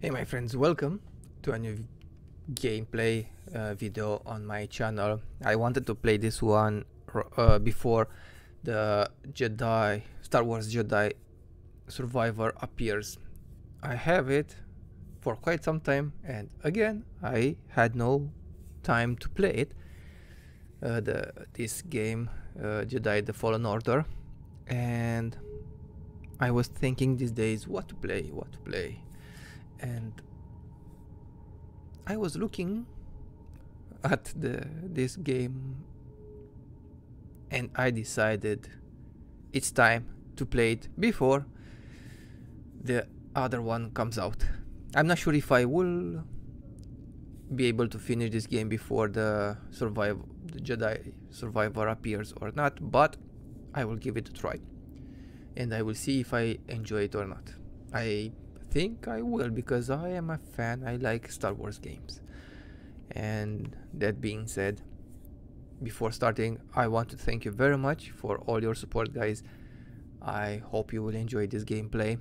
Hey my friends, welcome to a new gameplay uh, video on my channel. I wanted to play this one uh, before the Jedi, Star Wars Jedi Survivor appears. I have it for quite some time and again I had no time to play it. Uh, the this game uh, Jedi The Fallen Order and I was thinking these days what to play, what to play and I was looking at the this game and I decided it's time to play it before the other one comes out. I'm not sure if I will be able to finish this game before the survive the Jedi Survivor appears or not, but I will give it a try and I will see if I enjoy it or not. I think I will because I am a fan. I like Star Wars games. And that being said, before starting, I want to thank you very much for all your support, guys. I hope you will enjoy this gameplay.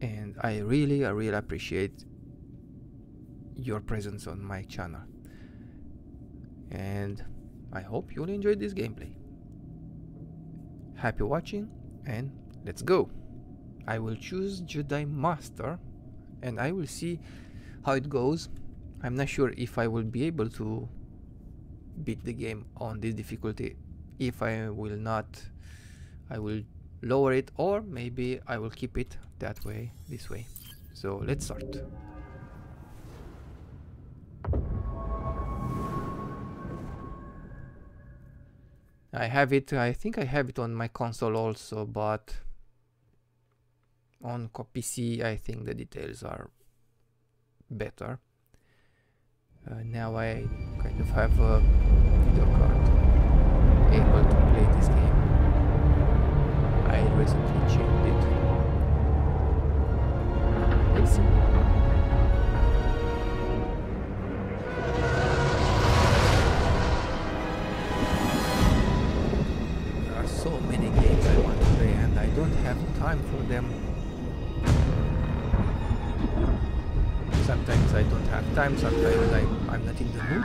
And I really, I really appreciate your presence on my channel. And I hope you'll enjoy this gameplay. Happy watching and let's go! I will choose Jedi Master and I will see how it goes. I'm not sure if I will be able to beat the game on this difficulty. If I will not, I will lower it or maybe I will keep it that way, this way. So let's start. I have it, I think I have it on my console also, but on PC I think the details are better. Uh, now I kind of have a video card able to play this game. I recently changed it. See. There are so many games I want to play and I don't have time for them sometimes I don't have time, sometimes I, I'm not in the mood.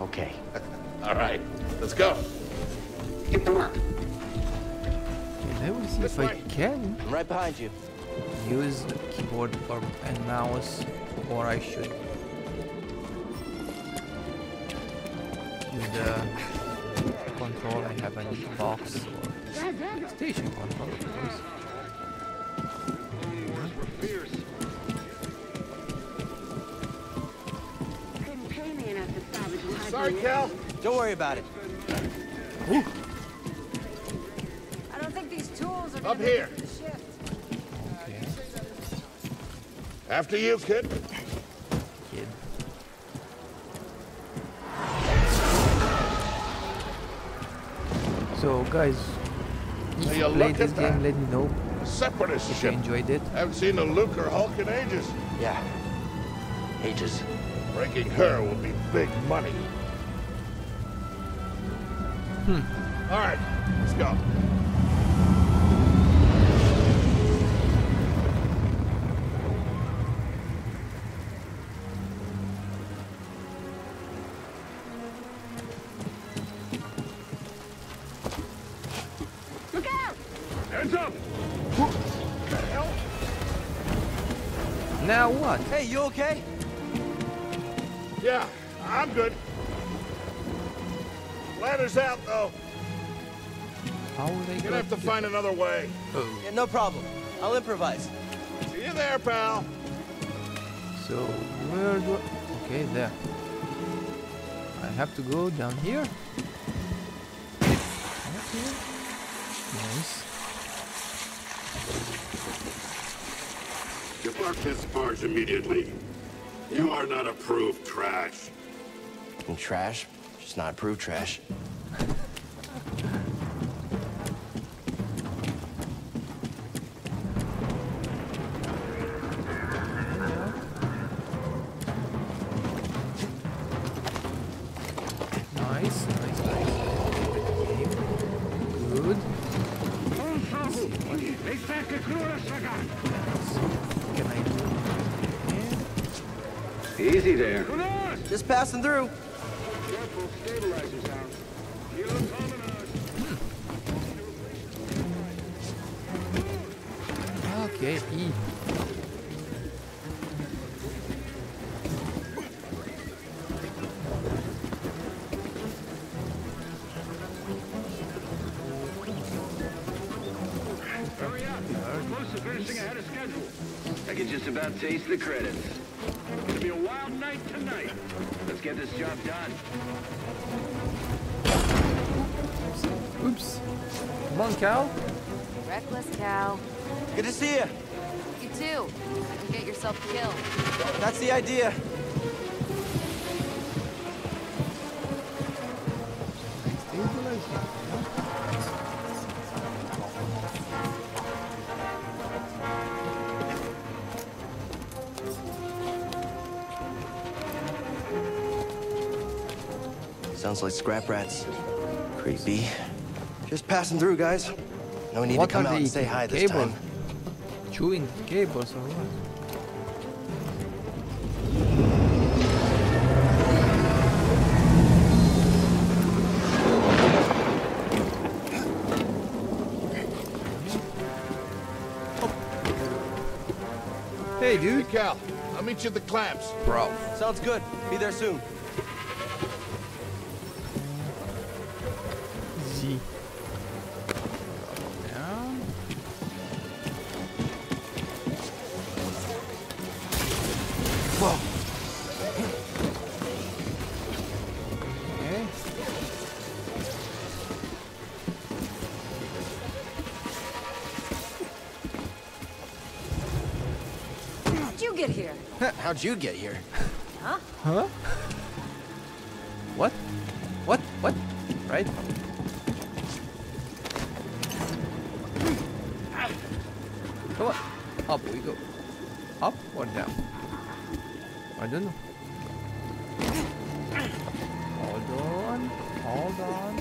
Okay. All right, let's go. Get to work. And I will see if I can I'm right behind you. use the keyboard or and mouse or I should use the control I have an box or station control of Sorry, Cal. Don't worry about it. I don't think these tools are Up here. make it to the shift. Okay, After you, kid. kid. So guys, if Will you you played this game, that? let me know A separatist if you enjoyed it. I haven't seen a Lucrehulk in ages. Yeah. Ages. Breaking her will be big money. Hmm. All right, let's go. Look out! Hands up! What the hell? Now what? Hey, you okay? Another way. Oh, Yeah, no problem. I'll improvise. See you there, pal. so where do? I... Okay, there. I have to go down here. Okay. Nice. Depart this barge immediately. You are not approved trash. And trash, just not approved trash. Through. That's the idea. Sounds like scrap rats. Creepy. Just passing through, guys. No need What to come are out and say hi this Cable? time. Chewing cables or what? Cal. I'll meet you at the clamps. Bro. Sounds good. Be there soon. How'd you get here? Huh? What? What? What? Right? Come on. Up we go. Up or down? I don't know. Hold on. Hold on.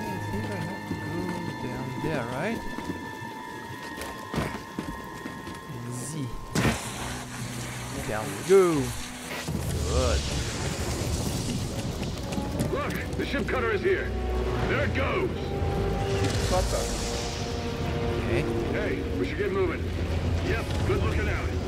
I think I have to go down there, right? Down we go. Good. Look, the ship cutter is here. There it goes. Cutter. Okay. Hey, we should get moving. Yep, good looking out.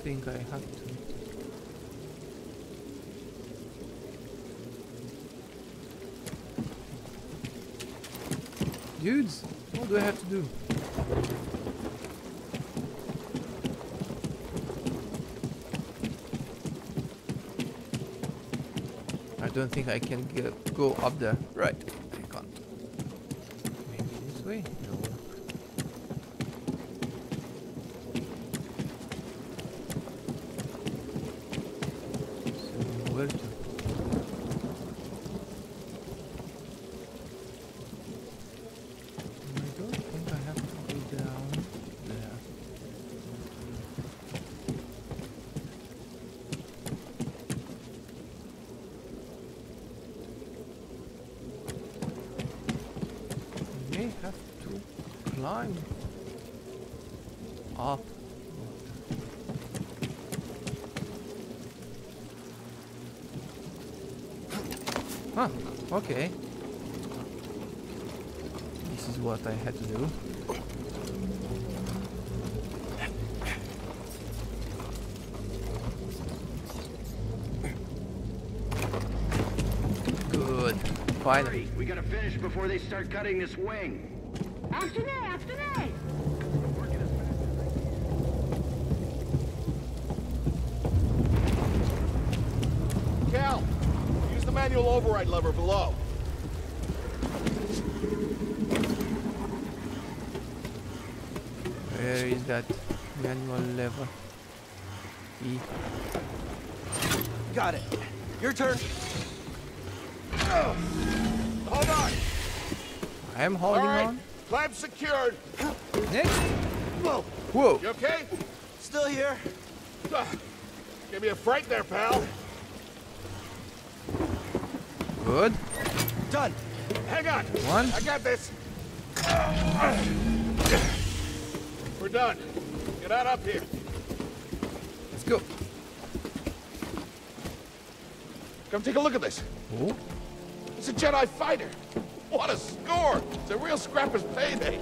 Think I have to. Dudes, what do I have to do? I don't think I can get, go up there. Right, I can't. Maybe this way? No. So where to? I don't think I have to go down there. I may have to climb up. Huh, okay. This is what I had to do. Good. Finally. We gotta finish before they start cutting this wing. After me, after me! Cal, use the manual override lever below. Where is that manual lever? E. Got it. Your turn. Hold on. I am holding right. on. Clamp secured. Next. Whoa. Whoa. You okay? Still here. Ah, Give me a fright there, pal. Good. Done. Hang on. One. I got this. We're done. Get out up here. Let's go. Come take a look at this. Oh. It's a Jedi fighter. What a score! It's a real scrapper's payday.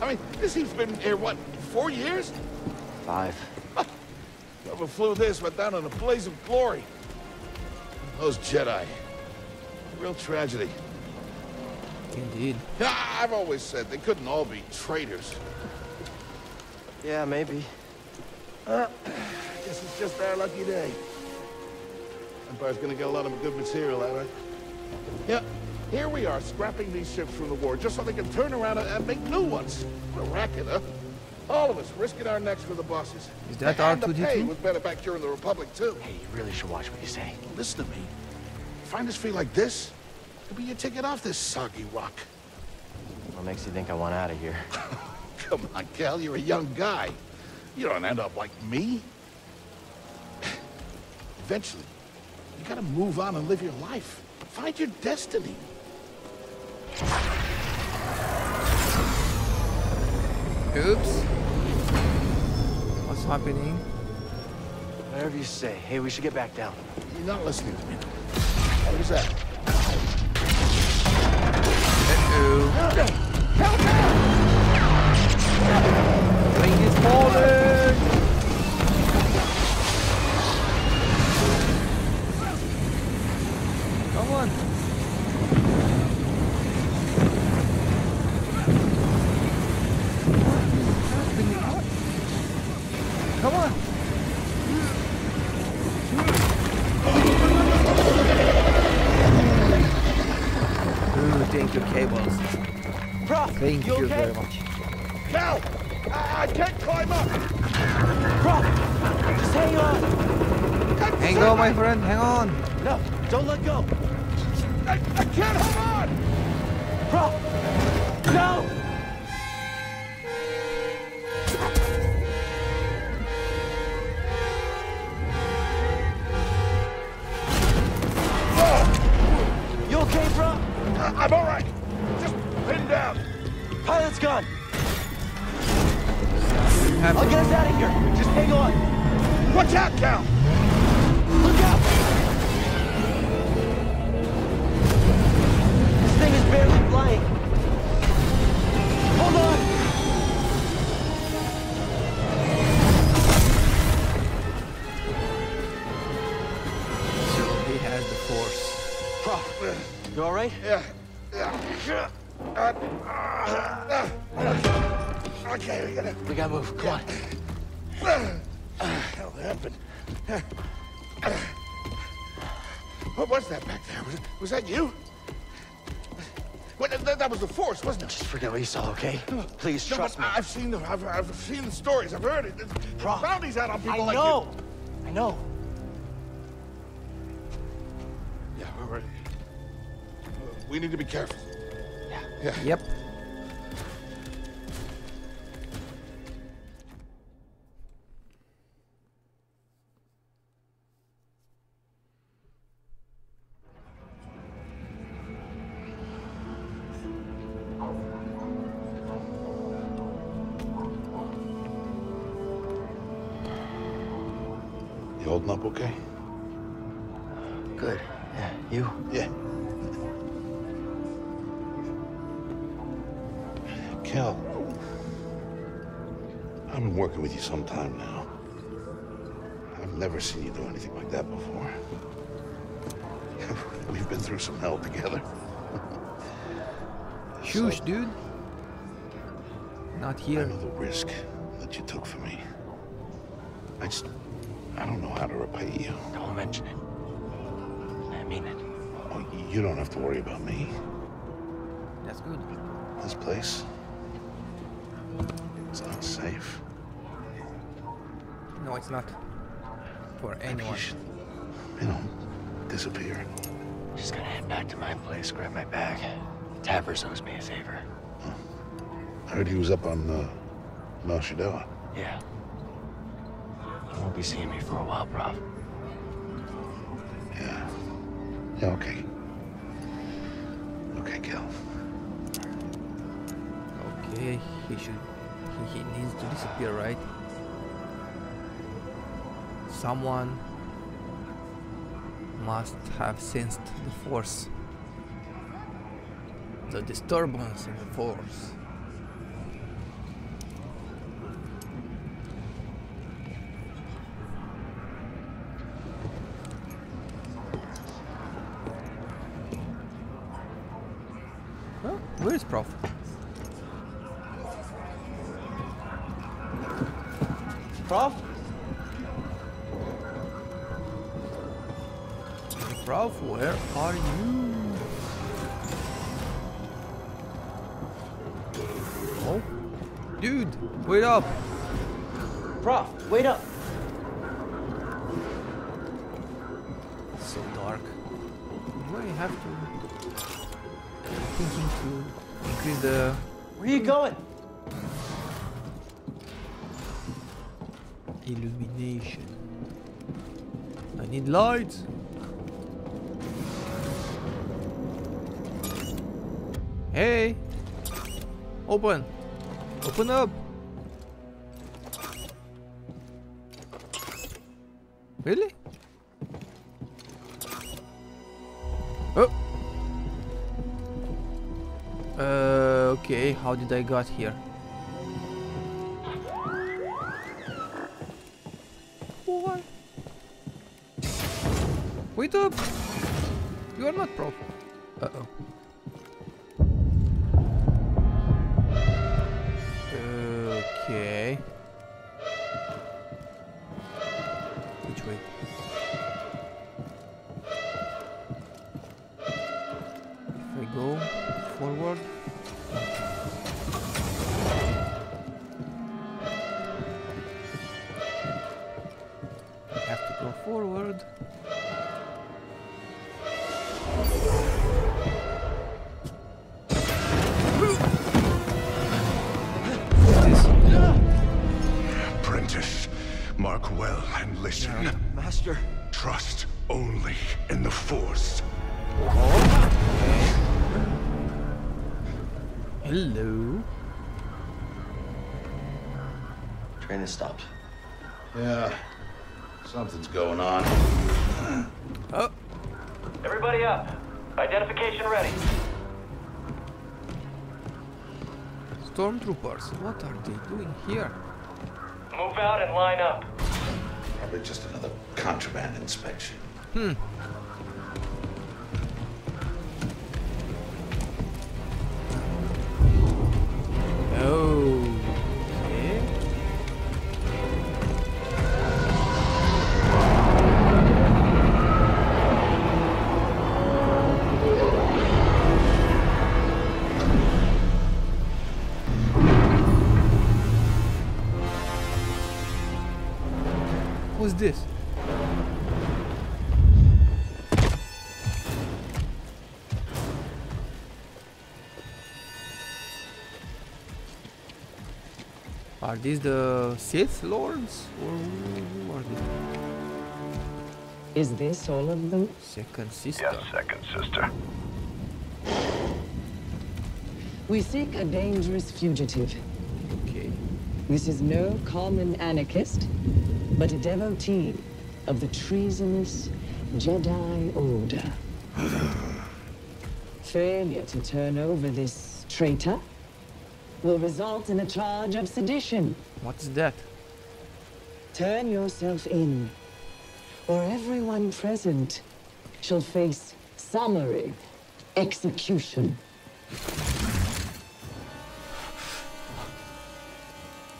I mean, this he's been here, what, four years? Five. Whoever flew this went down in a blaze of glory. Those Jedi. Real tragedy. Indeed. I've always said they couldn't all be traitors. Yeah, maybe. Uh, Guess it's just our lucky day. Empire's gonna get a lot of good material out of it. Yeah, here we are, scrapping these ships from the war just so they can turn around and, and make new ones. What a racket, huh? All of us risking our necks for the bosses. Is that and the R2D2? was better back during the Republic, too. Hey, you really should watch what you say. Listen to me. Find us free like this, could be your ticket off this soggy rock. What makes you think I want out of here? Come on, Cal, you're a young guy. You don't end up like me. Eventually, you gotta move on and live your life. Find your destiny. Oops. What's happening? Whatever you say. Hey, we should get back down. You're not listening to me. What was that? Uh-oh. Wing is falling! Come Pilot's gone! I'll get us out of here! Just hang on! Watch out, Cal! Look out! This thing is barely flying. Hold on! So he has the force. Prauf, you all right? Yeah. yeah. Okay, we gotta. We gotta move. Come on. hell happened? What was that back there? Was, it, was that you? What, that, that was the force, wasn't it? Just forget what you saw, okay? Please No, trust me. I've seen the I've, I've seen the stories. I've heard it. Prauf, bounties out on people I like know. I know. Yeah, we're ready. Uh, we need to be careful. Yeah. Yep. You holding up okay? Good. Yeah. You? Yeah. Cal, I've been working with you some time now. I've never seen you do anything like that before. We've been through some hell together. Shush, So- dude. Not here. I know the risk that you took for me. I just, I don't know how to repay you. Don't mention it. I mean it. Oh, you don't have to worry about me. That's good. This place, it's not safe. No, it's not. For Maybe anyone. you should, you know, disappear. Just gonna head back to my place, grab my bag. Tappers owes me a favor. I heard he was up on uh, Mount Shadowah. Yeah. You won't be seeing me for a while, Prauf. Yeah. Yeah, okay. Okay, Cal. Okay, he should. He, needs to disappear, right? Someone must have sensed the force. The disturbance in the force. You mm. going? illumination. I need lights. Hey! Open! Open up! Really? Okay, how did I got here? What? Wait up! You are not pro. Uh What are they doing here? Move out and line up. Probably just another contraband inspection. Hmm. Was this? Are these the Sith Lords? Or who are they? Is this all of them? Second sister. Yes, second sister. We seek a dangerous fugitive. This is no common anarchist, but a devotee of the treasonous Jedi Order. Failure to turn over this traitor will result in a charge of sedition. What's that? Turn yourself in, or everyone present shall face summary execution.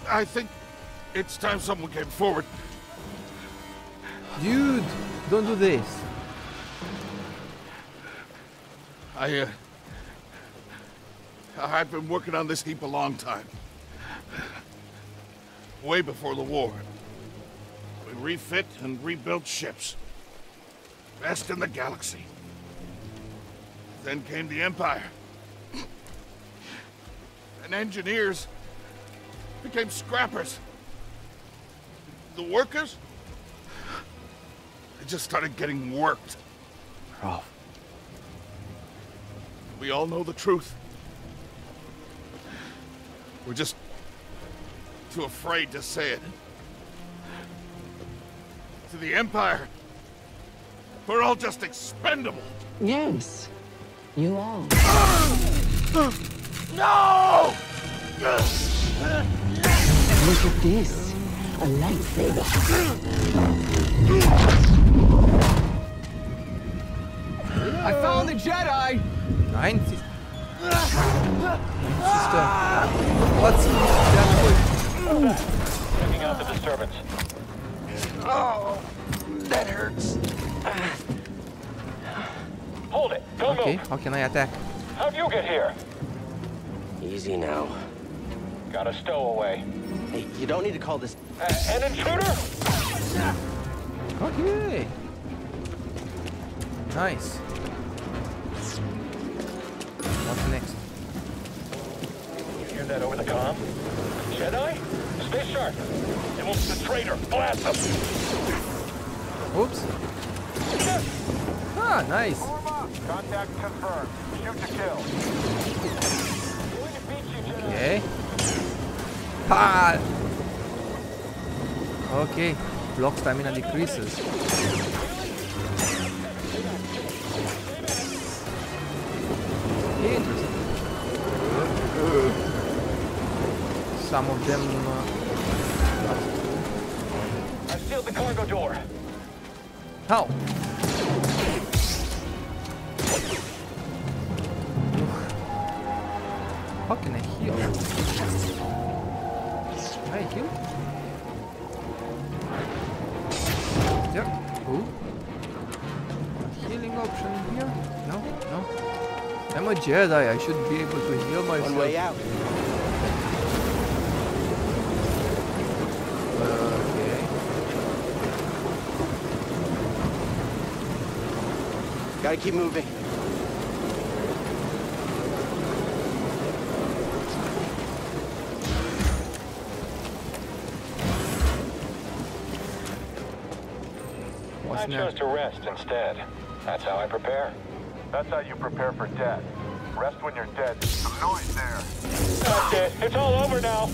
I think it's time someone came forward. Dude, don't do this. I, uh... I've been working on this heap a long time. Way before the war. We refit and rebuilt ships. Best in the galaxy. Then came the Empire. And engineers became scrappers. The workers? They just started getting worked. Oh, We all know the truth. We're just too afraid to say it. To the Empire, we're all just expendable. Yes, you are. No! Look at this. A lightsaber. I found the Jedi! nine sis- sister. What's that? Checking out the disturbance. Oh, that hurts. Hold it. Don't Okay, move. how can I attack? How'd you get here? Easy now. Got a stowaway. Hey, you don't need to call this. Uh, an intruder? Okay. Nice. What's next? You hear that over the comm? Jedi? Stay sharp. It was the traitor. Blast them. Oops. Ah, nice. Contact confirmed. Shoot to kill. Okay. Ha! Okay. Block stamina decreases. Interesting. Some of them. Uh, I sealed the cargo door. how? How I'm a Jedi. I should be able to heal myself. One way out. Okay. Gotta keep moving. What's I chose to rest instead. That's how I prepare. That's how you prepare for death. Rest when you're dead. Some noise there. That's it. It's all over now.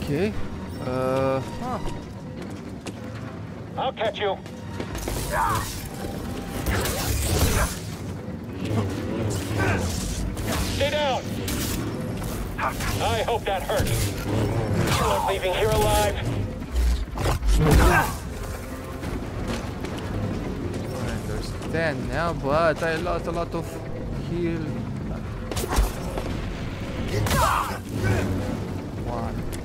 Okay. Uh. Huh. I'll catch you. Stay down. I hope that hurt. You're not leaving here alive. I understand now, but I lost a lot of heal. One.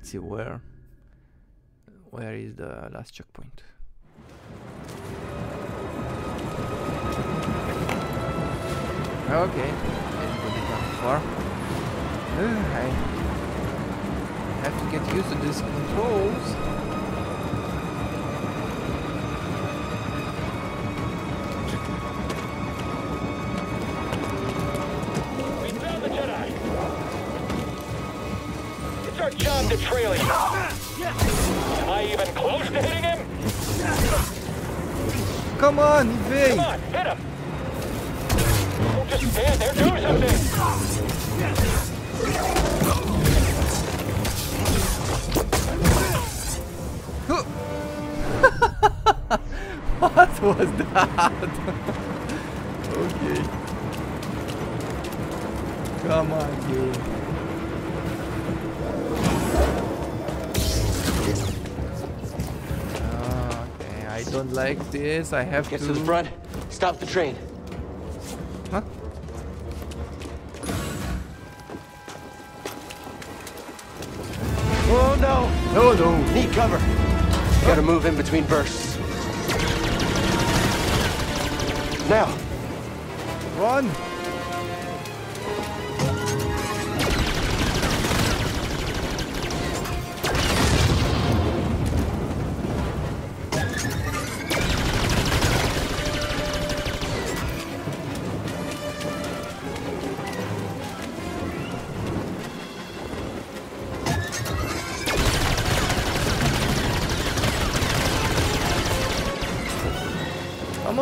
Let's see where. Where is the last checkpoint? Okay, let's put it far. Uh, I have to get used to these controls. Come on, evade! Come on, hit him. Don't just stand there. Do something. what was that? okay. Come on, you. Don't like this. I have Get to. to the front. Stop the train. Huh? Oh no! No, no. Need cover. Gotta move in between bursts. Now. Run!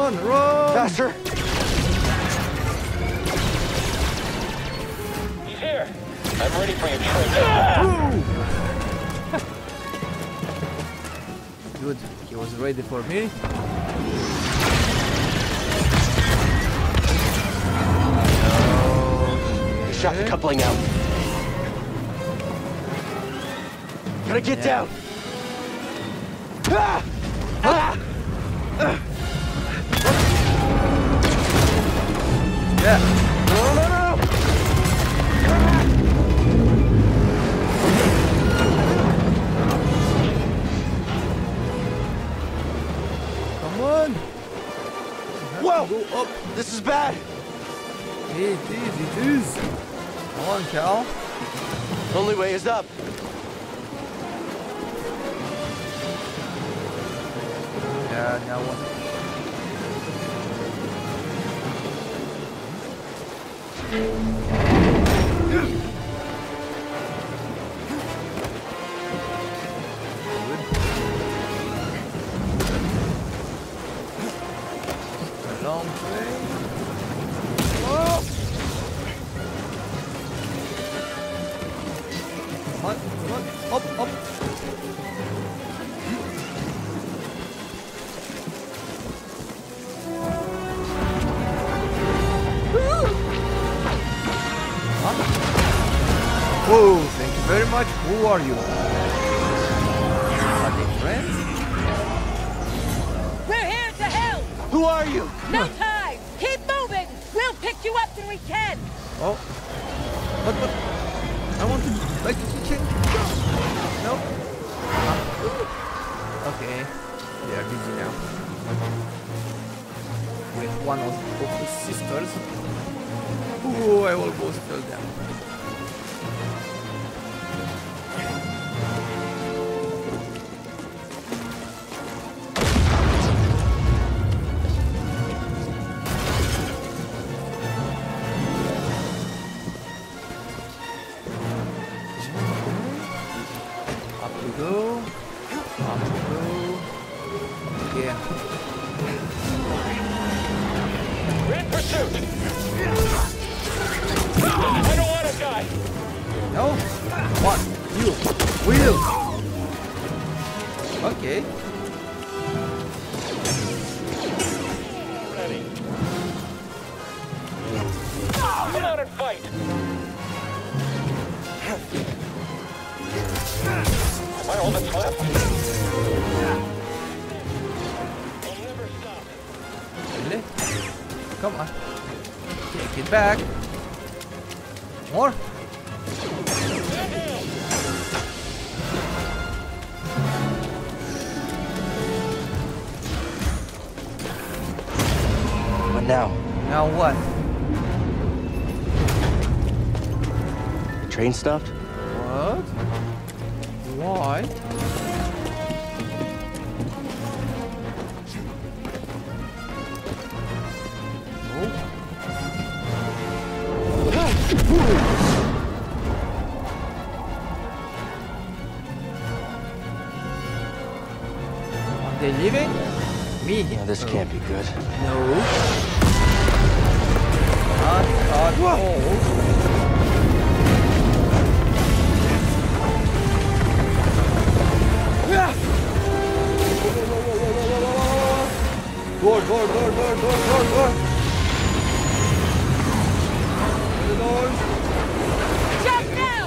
Come on, run! Faster! He's here. I'm ready for your trick. Good. He was ready for me. Shot the coupling out. Gotta get Yeah. down. Ah! A are you? No? What? You? Will? Okay. Ready. Come out and fight! Am I all that's left? I'll never stop. Come on. Take it back. Stopped? What? Why? Are they leaving? Me? Yeah, this can't be good. No. Not at all. Door, door, door, door, door, door, door. The doors. Jump now!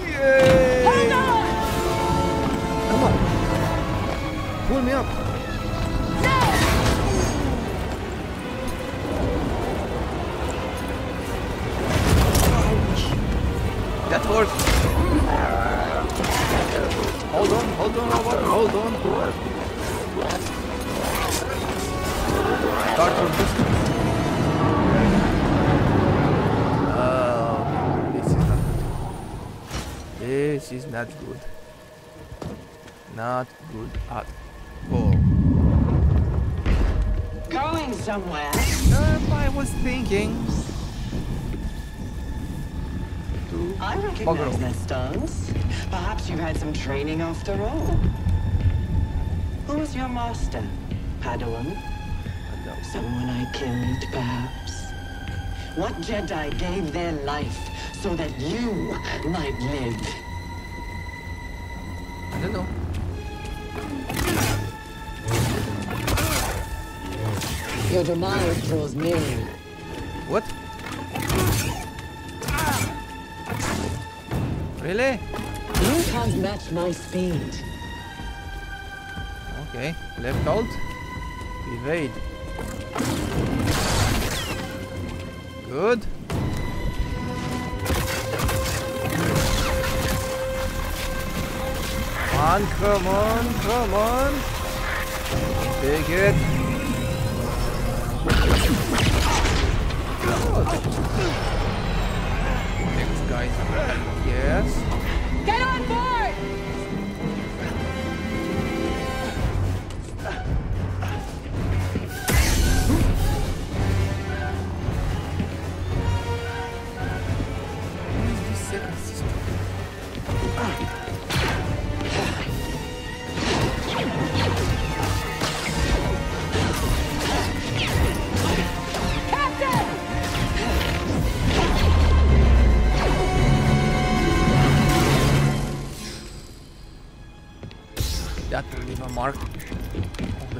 Yay! Hold on! Come on. Pull me up. Not good. Not good at all. Going somewhere. Um, I was thinking. To I recognize that stance. Perhaps you've had some training after all. Who was your master? Padawan? Someone I killed, perhaps? What Jedi gave their life so that you might live? Your demise draws near. What? Really? You can't match my speed. Okay. Left alt. Evade. Good. On, come on, come on. Take it. Next guy. Yes.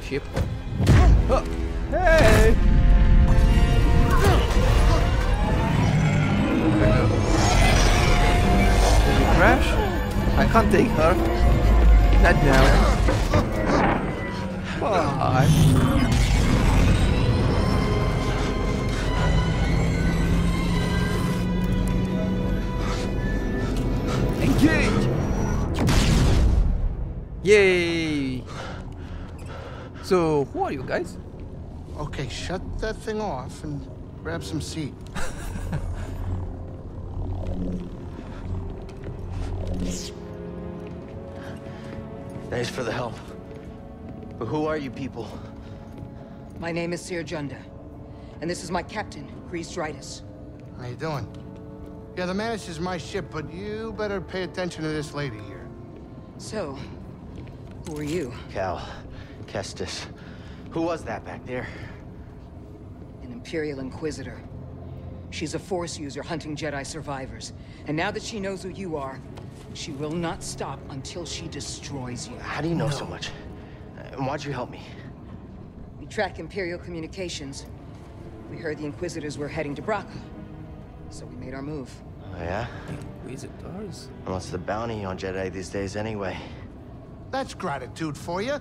Ship. Oh, hey! Crash? I can't take her. Not now. Bye. Engage! Yay! So, who are you guys? Okay, shut that thing off and grab some seat. Thanks for the help. But who are you people? My name is Cere Junda, and this is my captain, Greez Dritus. How you doing? Yeah, the Mantis is my ship, but you better pay attention to this lady here. So, who are you? Cal. Kestis. Who was that back there? An Imperial Inquisitor. She's a Force user hunting Jedi survivors. And now that she knows who you are, she will not stop until she destroys you. How do you know so much? And why'd you help me? We track Imperial communications. We heard the Inquisitors were heading to Bracca. So we made our move. Oh, yeah? Inquisitors? And what's the bounty on Jedi these days anyway? That's gratitude for you.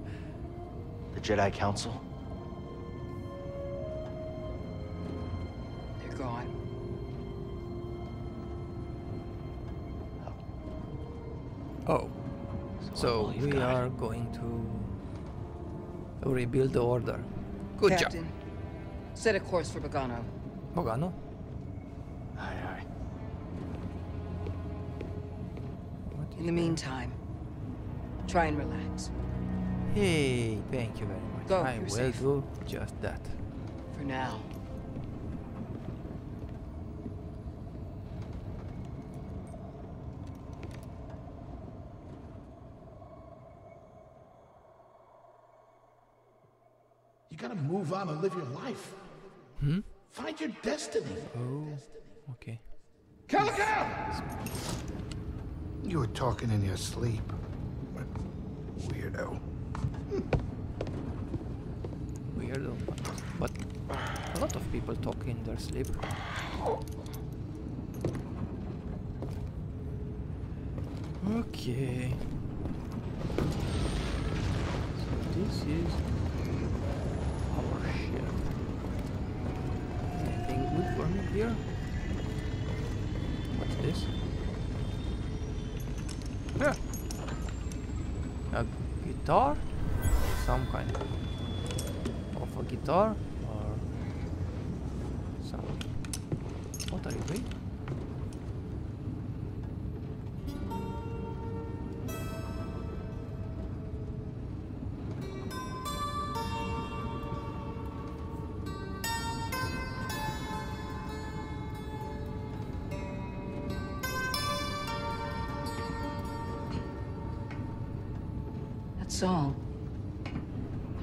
The Jedi Council? They're gone. Oh. oh. So we are going to rebuild the order. Good Captain, job. set a course for Bogano. Bogano? Aye, aye. In the meantime, try and relax. Hey, thank you very much. Go, I you're will safe. do just that. For now. You gotta move on and live your life. Hmm? Find your destiny. Oh, okay. Calico! You were talking in your sleep. Weirdo. Weirdo. But a lot of people talk in their sleep. Okay. So this is our ship. Anything good for me here? What's this? Yeah. A guitar? Some kind of a guitar or something. What are you doing?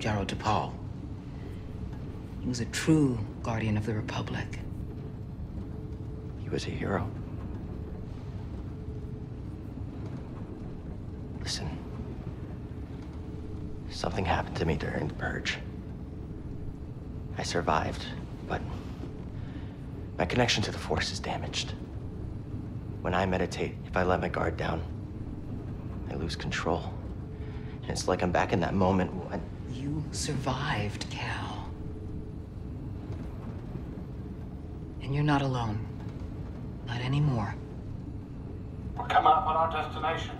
Jaro Tapal. He was a true guardian of the Republic. He was a hero. Listen. Something happened to me during the purge. I survived, but my connection to the Force is damaged. When I meditate, if I let my guard down, I lose control. And it's like I'm back in that moment when You survived, Cal. And you're not alone. Not anymore. We're coming up on our destination.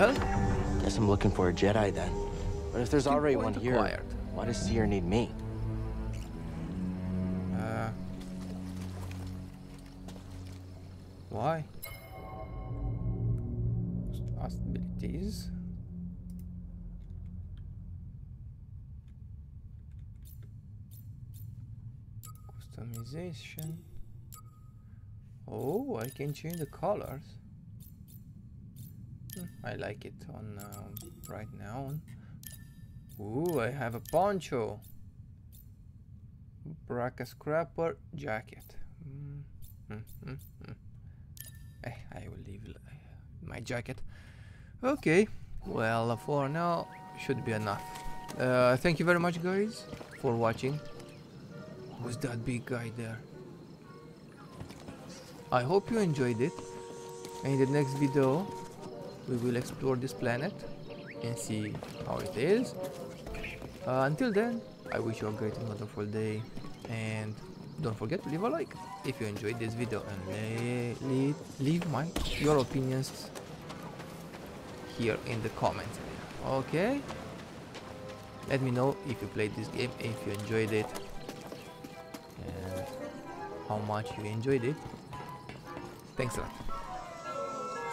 Well, Guess I'm looking for a Jedi then. But if there's already one here, acquired. why does Cere need me? uh, why? Abilities. Customization. Oh, I can change the colors. I like it on um, right now. Ooh, I have a poncho. Bracca scrapper jacket. Mm. Eh, I will leave my jacket. Okay, well for now should be enough. Uh, thank you very much guys for watching. Who's that big guy there? I hope you enjoyed it. In the next video we will explore this planet and see how it is. Uh, until then, I wish you a great and wonderful day and don't forget to leave a like if you enjoyed this video and le le leave my your opinions here in the comments. Okay? Let me know if you played this game, if you enjoyed it and how much you enjoyed it. Thanks a lot.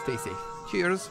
Stay safe. Cheers!